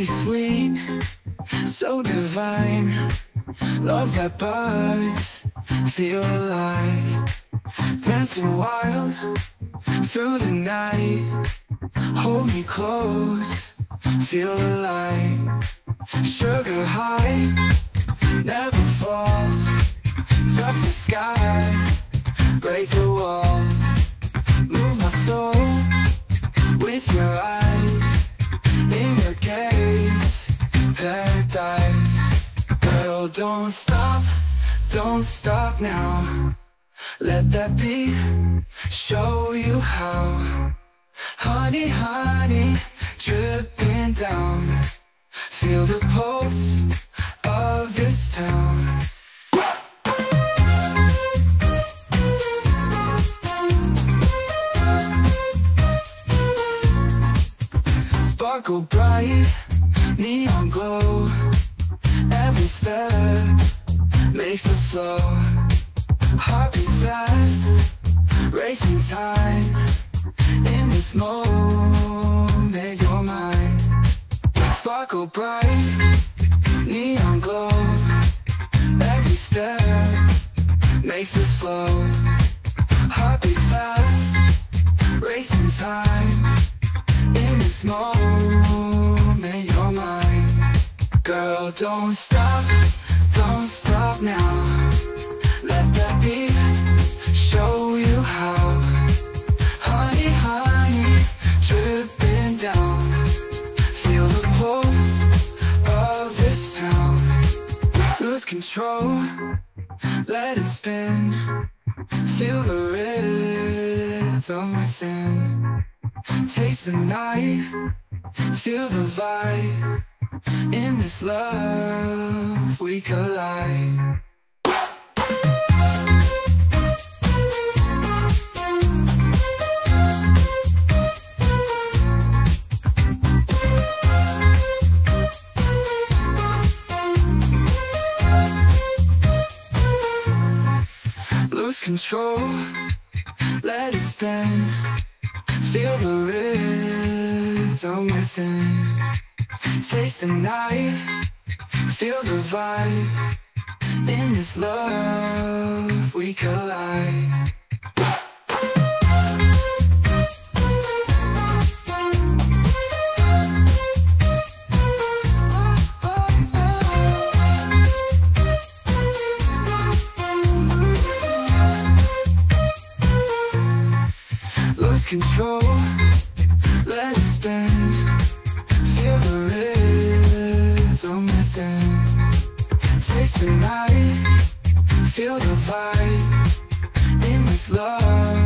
Candy sweet, so divine. Love that buzz, feel alive. Dancing wild through the night. Hold me close, feel alive. Sugar high, never falls. Touch the sky, break the walls. Move my soul with your eyes. In your gaze, paradise. Girl, don't stop, don't stop now. Let that beat show you how. Honey, honey, dripping down. Feel the pulse of this town. Sparkle bright, neon glow. Every step makes us flow. Heartbeats fast, racing time. In this moment, you're mine. Sparkle bright, neon glow. Every step makes us flow. Heartbeats fast, racing time. This moment, you're mine. Girl, don't stop, don't stop now. Let that beat show you how. Honey, honey, dripping down. Feel the pulse of this town. Lose control, let it spin. Feel the rhythm within. Taste the night, feel the vibe. In this love, we collide. Lose control, let it spin. Feel the rhythm within. Taste the night, feel the vibe. In this love, we collide. Control, Let's spin. Feel the rhythm within. Taste the night, feel the vibe. In this love,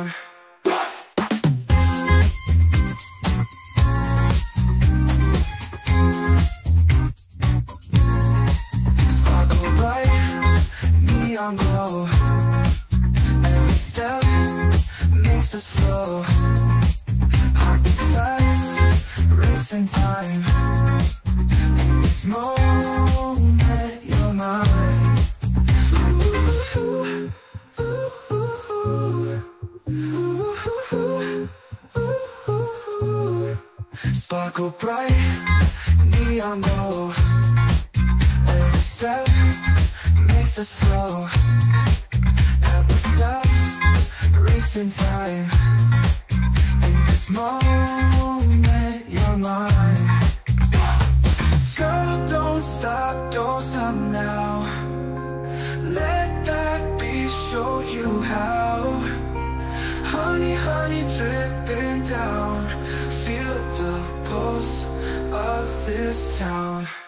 this this town.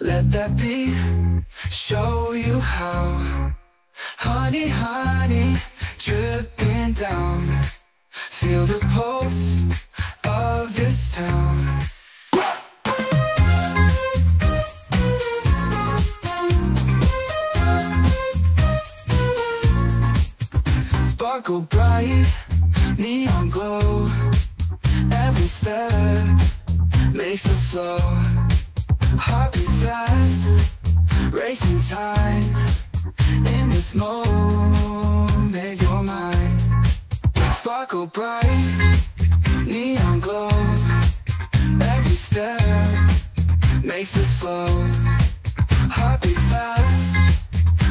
Let that beat show you how. Honey, honey, dripping down. Feel the pulse of this town. Sparkle bright, neon glow. Every step makes us flow. Heart beats fast, racing time. In this moment, you're mine. Sparkle bright, neon glow. Every step makes us flow. Heart beats fast,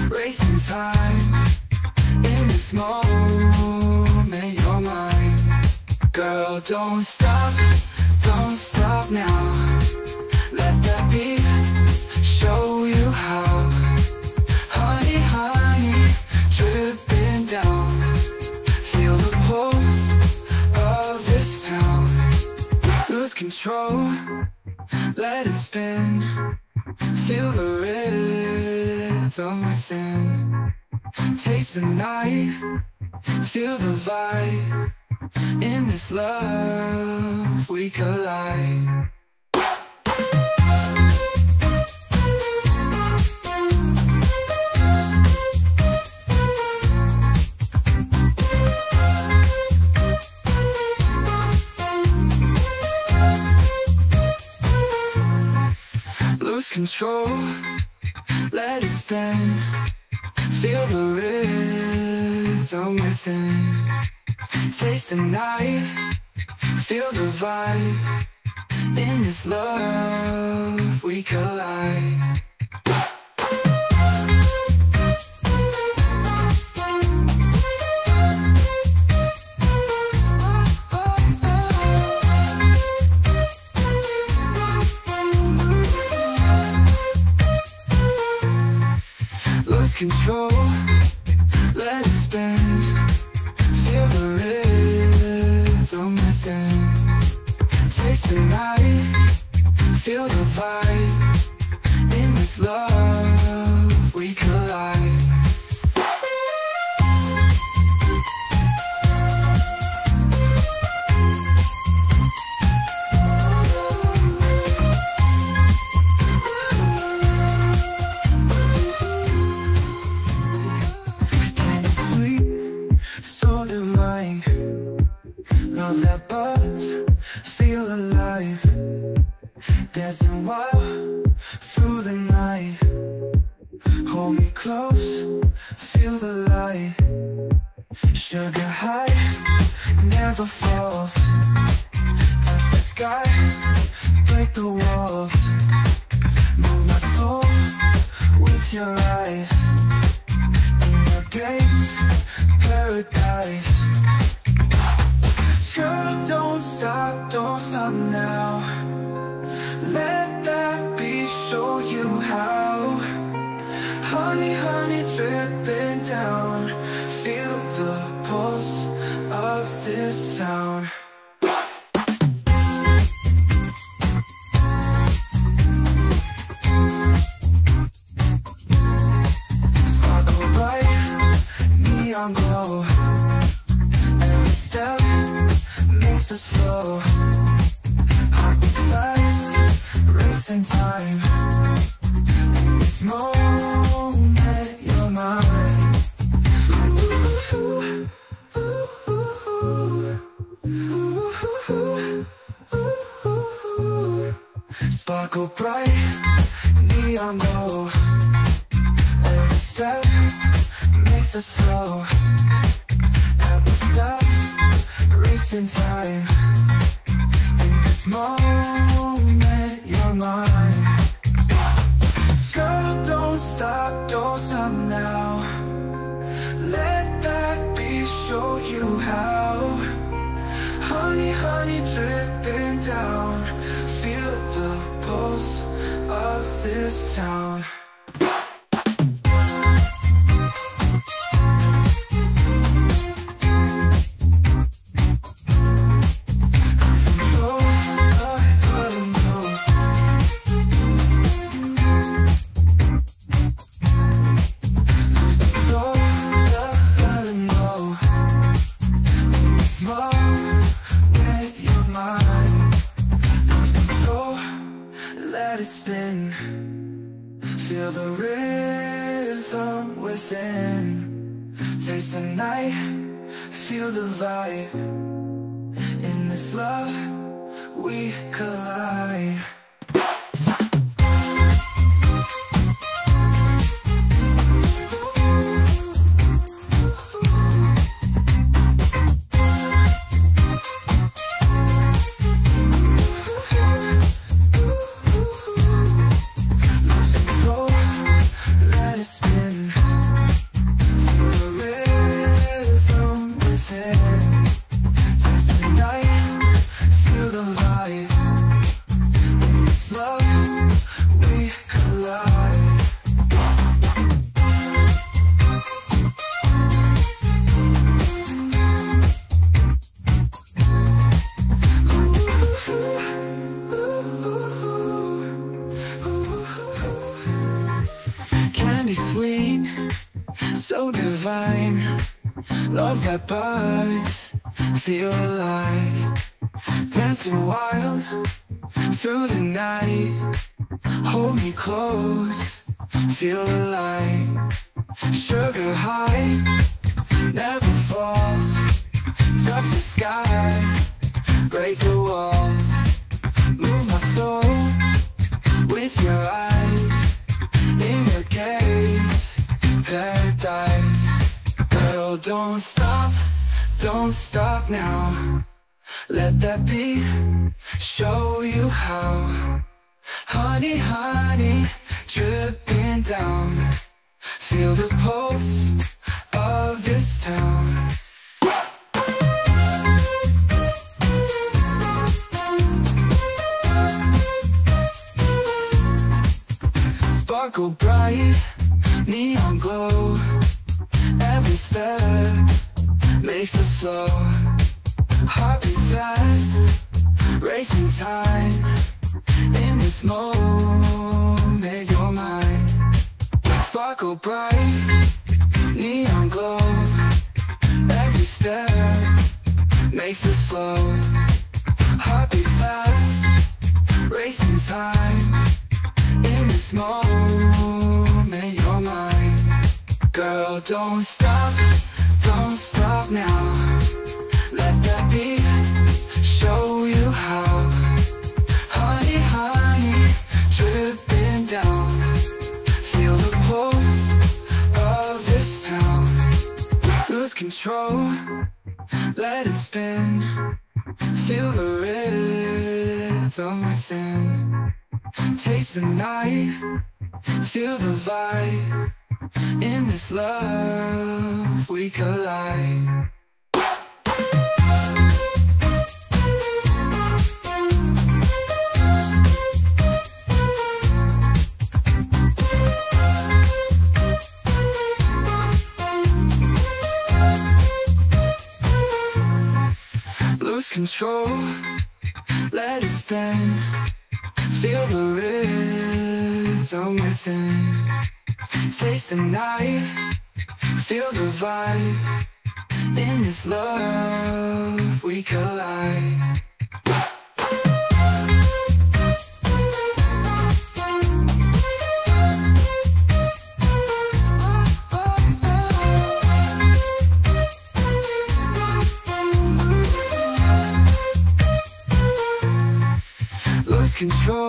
racing time. In this moment, you're mine. Girl, don't stop, don't stop now. Taste the night, feel the vibe. In this love, we collide. Lose control, let it spin. Feel the rhythm within. Taste the night, feel the vibe. In this love, we collide. Your eyes. Flow. Racing time. In this moment, you're mine. Girl, don't stop, don't stop now. Let that show you how. Honey, honey, dripping down. Feel the pulse of this town. This love, we collide. Night. Hold me close, feel the light. Sugar high, never falls. Touch the sky, break the walls. Move my soul with your eyes. In your gaze, paradise. Girl, don't stop, don't stop now. Let that beat show you how. Honey, honey, dripping down. Feel the pulse of this town. Sparkle bright, neon glow. Every step makes us flow. Heartbeats fast, racing time. In this moment, you're mine. Sparkle bright, neon glow. Every step makes us flow. Heart beats fast, racing time. In this moment, you're mine. Girl, don't stop, don't stop now. Control, let it spin. Feel the rhythm within. Taste the night, feel the vibe. In this love, we collide. Lose control, let it spin. Feel the rhythm within. Taste the night, feel the vibe. In this love, we collide. Control,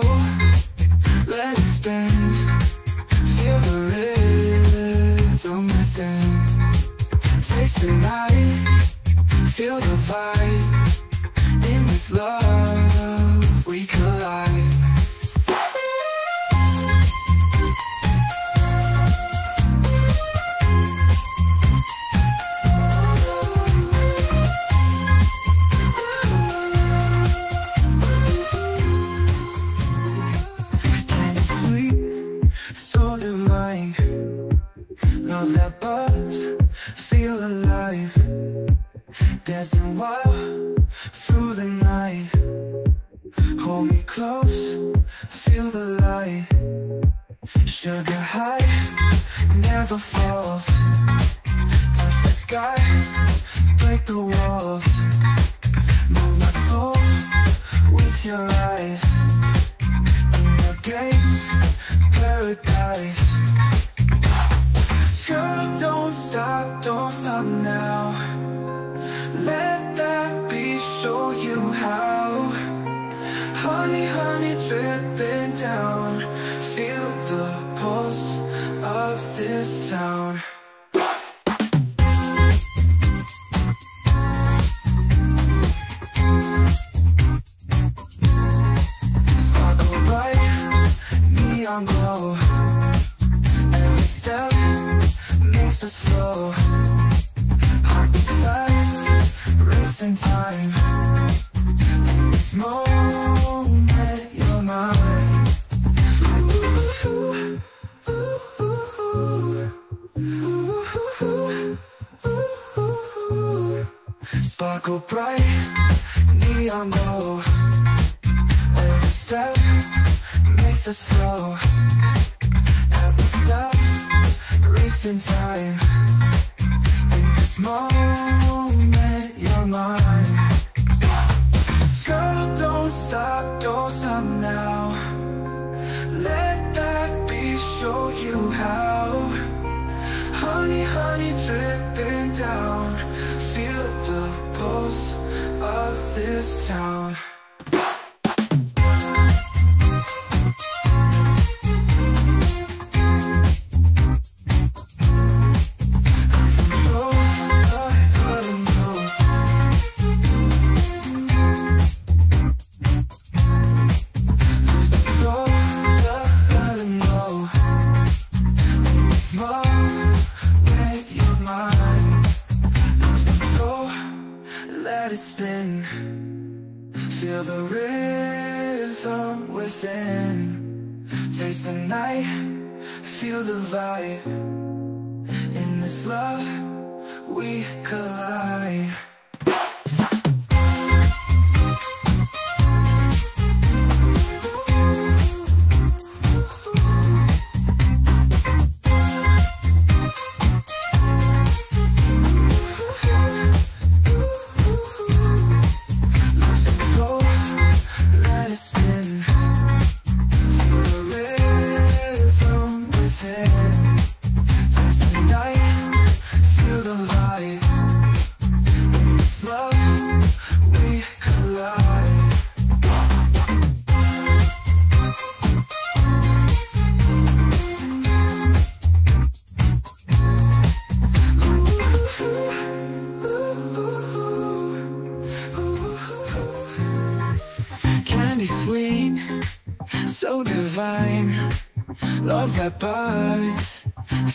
let it spin. Feel the rhythm. Taste the night, feel the vibe. In this love, Love that buzz, feel alive. Dancing wild through the night. Hold me close, feel the light. Sugar high, never falls. Touch the sky, break the walls. Move my soul with your eyes. In your gaze, paradise. Honey, dripping down. Feel the pulse of this town. Sparkle bright, neon glow. Every step makes us flow.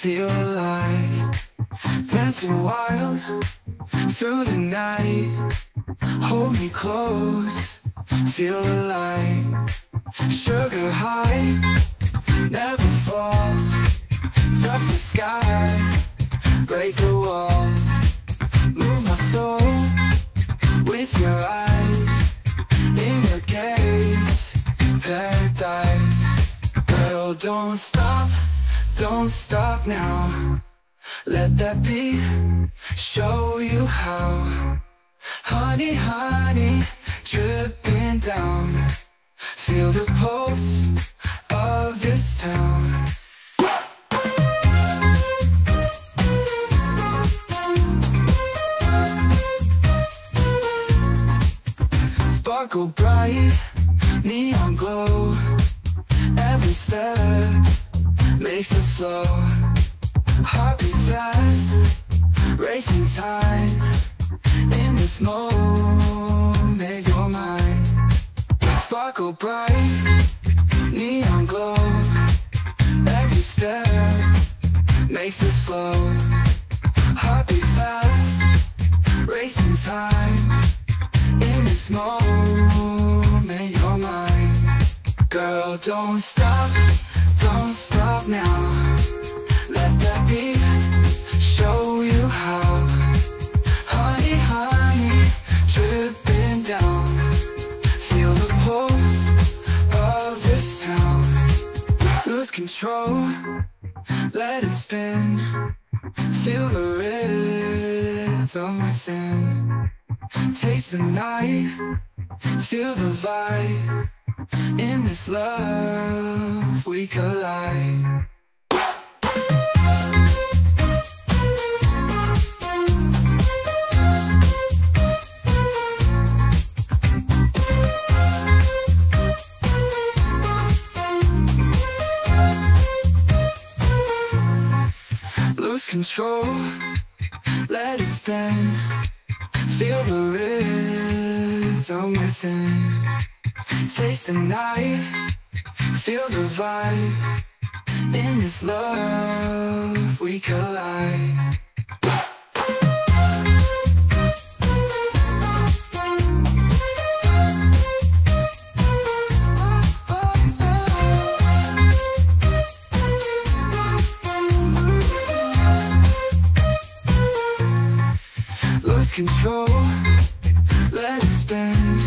Feel alive. Dancing wild through the night. Hold me close, feel alive. Sugar high, never falls. Touch the sky, break the walls. Move my soul with your eyes. In your gaze, paradise. Girl, don't stop, don't stop now. Let that beat show you how. Honey, honey, dripping down. Feel the pulse of this town. Sparkle bright, neon glow. Every step us flow. Heart beats fast, racing time. In this moment, you're mine. Sparkle bright, neon glow. Every step makes us flow. Heart beats fast, racing time. In this moment, you're mine. Girl, don't stop, don't stop now. Let that beat show you how. Honey, honey, dripping down. Feel the pulse of this town. Lose control, let it spin. Feel the rhythm within. Taste the night, feel the vibe. In this love, we collide. Lose control, let it spin. Feel the rhythm within. Taste the night, feel the vibe. In this love, we collide. Lose control, let it spin.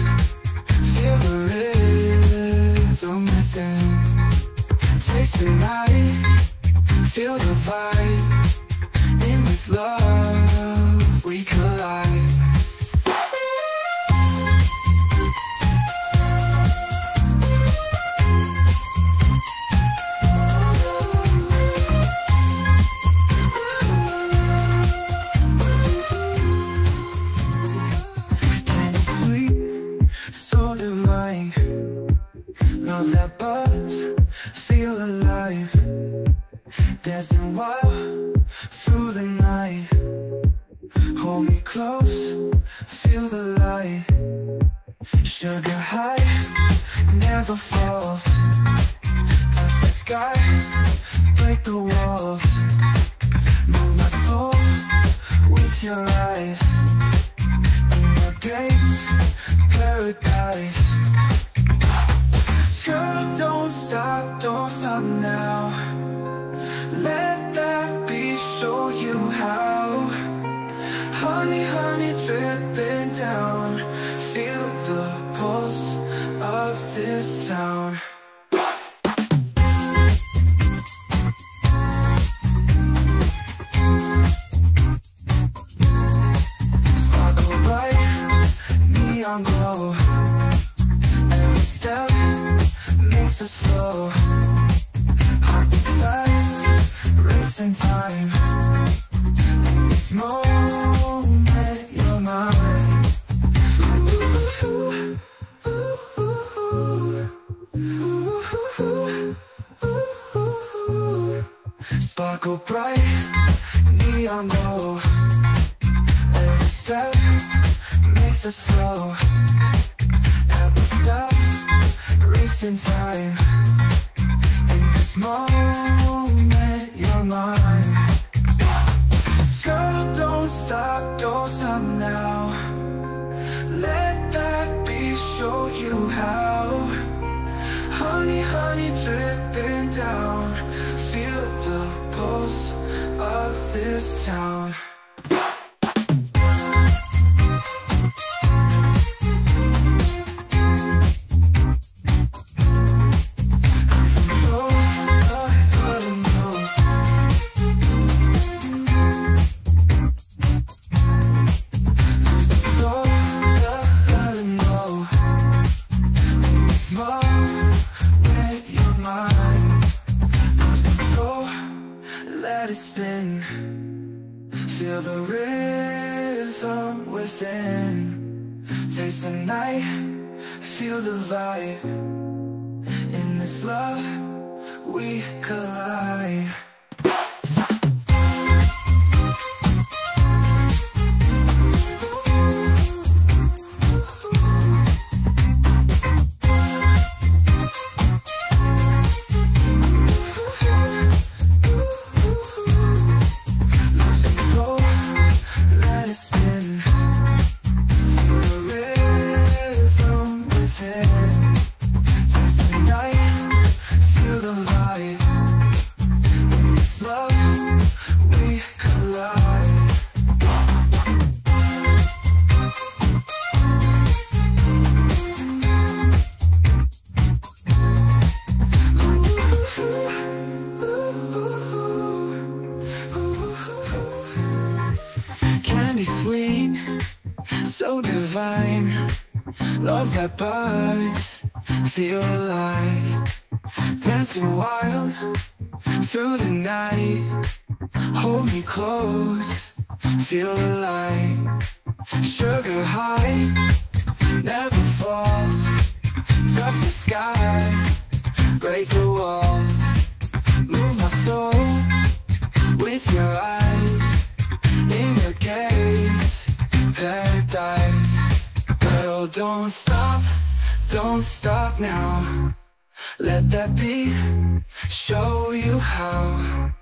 Honey, honey, dripping down. Feel now. Let that be show you how. Honey, honey, dripping down. Feel the pulse of this town. Me close, feel alive. Sugar high, never falls. Touch the sky, break the walls. Move my soul with your eyes. In your gaze, paradise. Girl, don't stop, don't stop now. Let that beat show you how.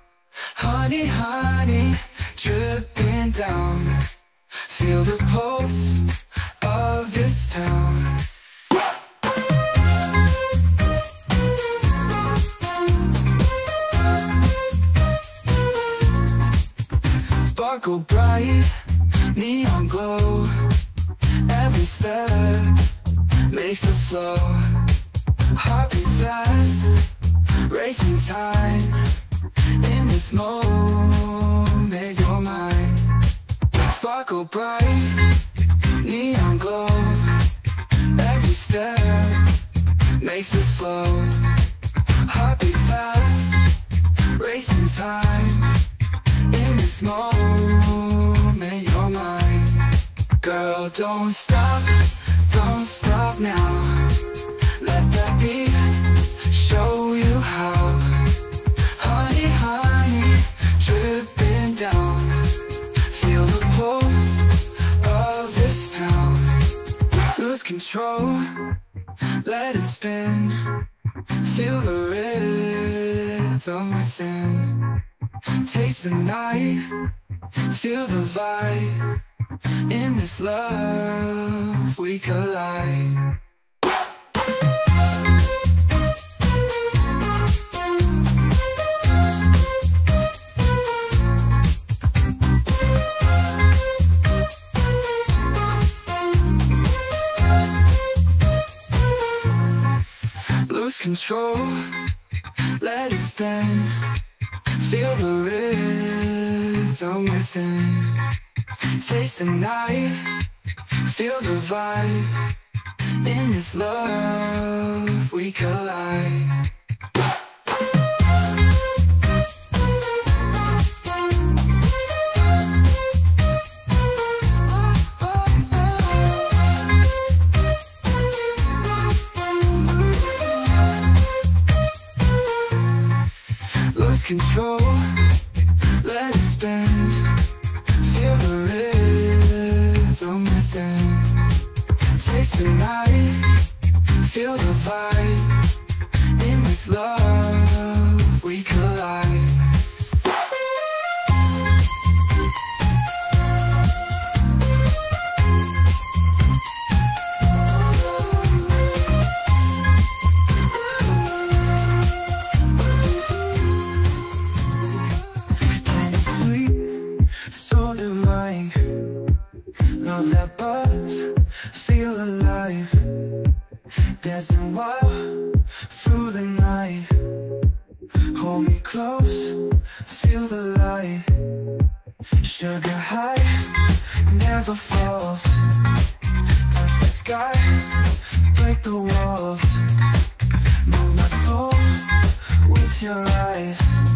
Honey, honey, dripping down. Feel the pulse of this town. Sparkle bright, neon glow. Every step makes us flow. Heartbeats fast, racing time. In this moment, you're mine. Sparkle bright, neon glow. Every step makes us flow. Heartbeats fast, racing time. In this moment, you're mine. Girl, don't stop, don't stop now. Control, let it spin. Feel the rhythm within. Taste the night, feel the vibe. In this love, we collide. Lose control, let it spin. Feel the rhythm within. Taste the night, feel the vibe. In this love, we collide. close, feel the light. Sugar high, never falls. Touch the sky, break the walls. Move my soul with your eyes.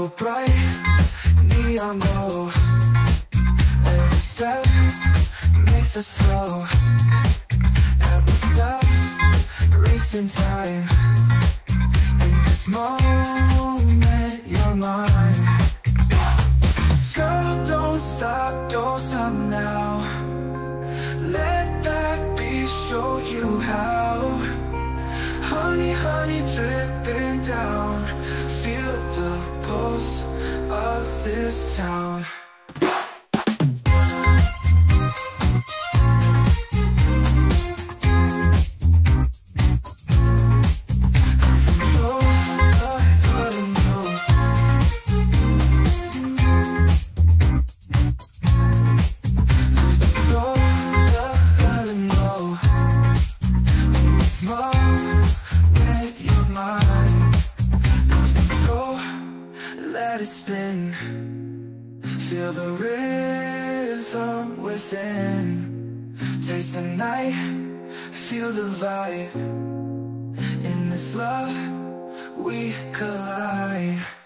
go bright, neon glow. Every step makes us flow At the stop, racing time. let it spin Feel the rhythm within. Taste the night, feel the vibe. In this love, we collide.